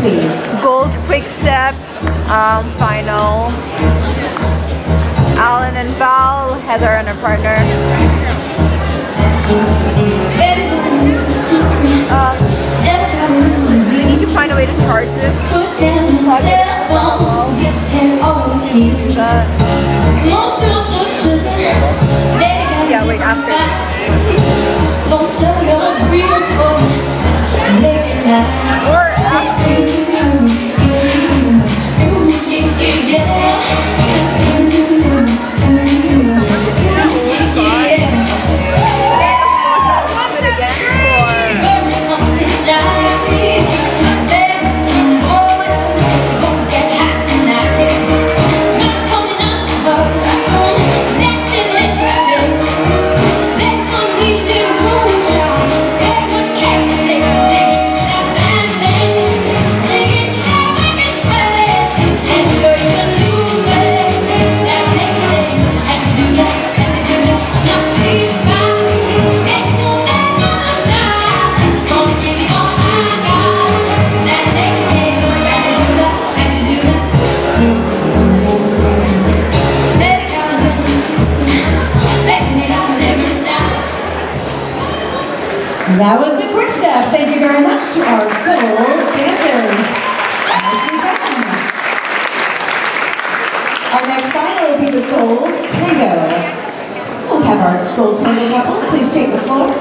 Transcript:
please. Gold quick step, um, final. Alan and Val, Heather and her partner. Um, we need to find a way to charge this. Uh, yeah, wait, after. Or That was the quick step. Thank you very much to our gold dancers. Our next final will be the gold tango. We'll have our gold tango couples please take the floor.